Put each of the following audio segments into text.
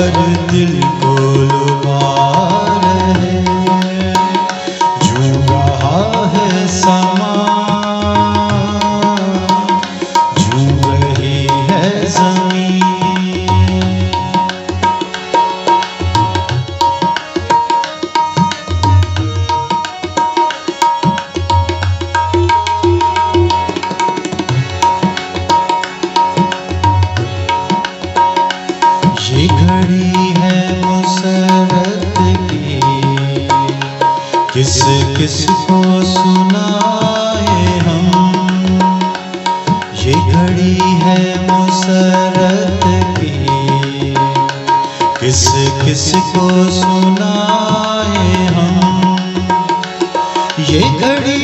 हर दिल किस किस को सुनाए हम। ये घड़ी है मुसरत की। किस किस को सुनाए हम। ये घड़ी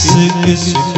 किस किस